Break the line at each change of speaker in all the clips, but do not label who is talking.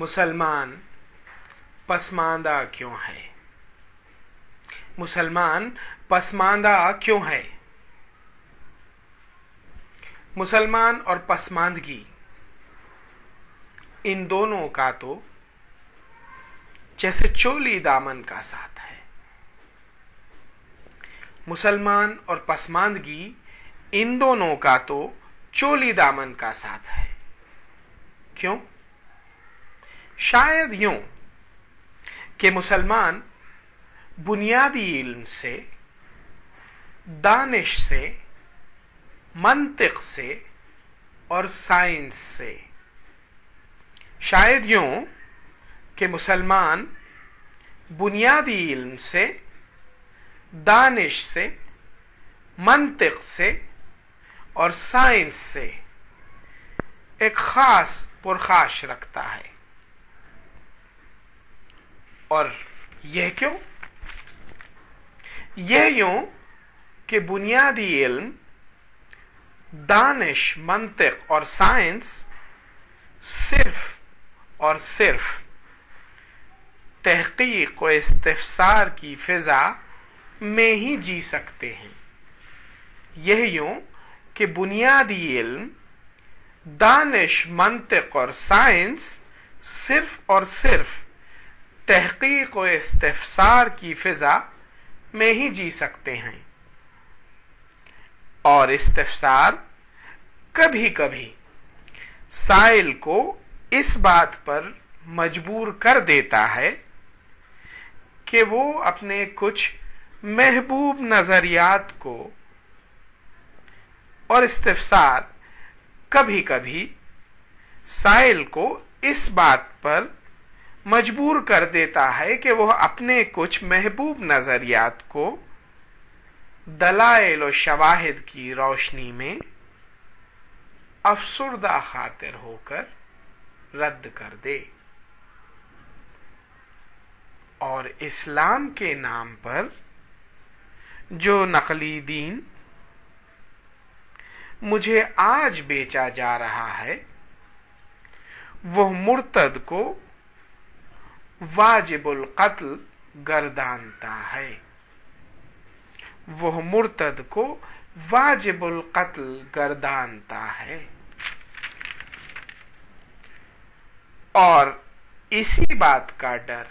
मुसलमान पसमानदा क्यों है? मुसलमान पसमानदा क्यों है? मुसलमान और पसमानदगी, इन दोनों का तो जैसे चोली दामन का साथ है। मुसलमान और पसमानदगी, इन दोनों का तो चोली दामन का साथ है। क्यों? शायद यूँ कि मुसलमान बुनियादी इल्म से, दानिश से, मंतिक से और साइंस से। शायद यूँ कि मुसलमान बुनियादी इल्म से, दानिश से, मंतिक से और साइंस से एक खास पुरखाश रखता है। और यह क्यों? यह यूँ कि बुनियादी इल्म, दानिश मंतिक और साइंस सिर्फ़ और सिर्फ़ तहकीक व इस्तफसार की फिजा में ही जी सकते हैं। यह यूँ कि बुनियादी इल्म, दानिश मंतिक और साइंस सिर्फ़ और सिर्फ़ तहकीक व इस्तफसार की फिजा में ही जी सकते हैं। और इस्तफसार कभी कभी साइल को इस बात पर मजबूर कर देता है कि वो अपने कुछ महबूब नजरियात को और इस्तफसार कभी कभी साइल को इस बात पर मजबूर कर देता है कि वह अपने कुछ महबूब नजरियात को दलाइल शवाहिद की रोशनी में अफसरदा खातिर होकर रद्द कर दे। और इस्लाम के नाम पर जो नकली दीन मुझे आज बेचा जा रहा है, वह मुर्तद को वाजिबुल कत्ल गर्दानता है। वह मुर्तद को वाजिबुल कत्ल गर्दानता है। और इसी बात का डर,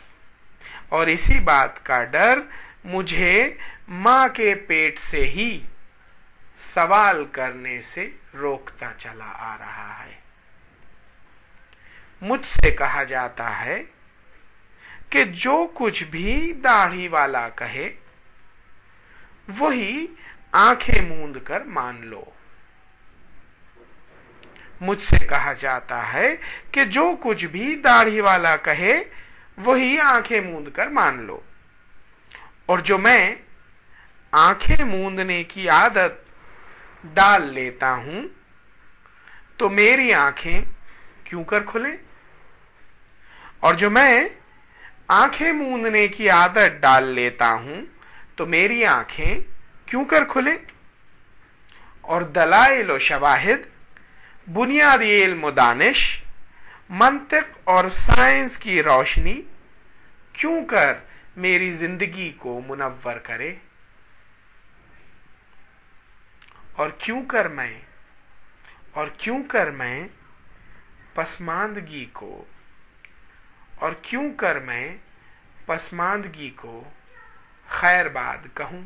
और इसी बात का डर मुझे माँ के पेट से ही सवाल करने से रोकता चला आ रहा है। मुझसे कहा जाता है कि जो कुछ भी दाढ़ी वाला कहे, वही आँखें मूंद कर मान लो। मुझसे कहा जाता है कि जो कुछ भी दाढ़ी वाला कहे, वही आँखें मूंद कर मान लो। और जो मैं आँखें मूंदने की आदत डाल लेता हूँ तो मेरी आँखें क्यों कर खुले? और जो मैं आँखें मूंदने की आदत डाल लेता हूँ तो मेरी आँखें क्यों कर खुले? और दलाइल शवाहिद, बुनियादी इल्म दानिश, मंतिक और साइंस की रोशनी क्यों कर मेरी ज़िंदगी को मुनवर करे? और क्यों कर मैं, और क्यों कर मैं पसमानदगी को और क्यों कर मैं पसमानदगी को खैरबाद कहूँ?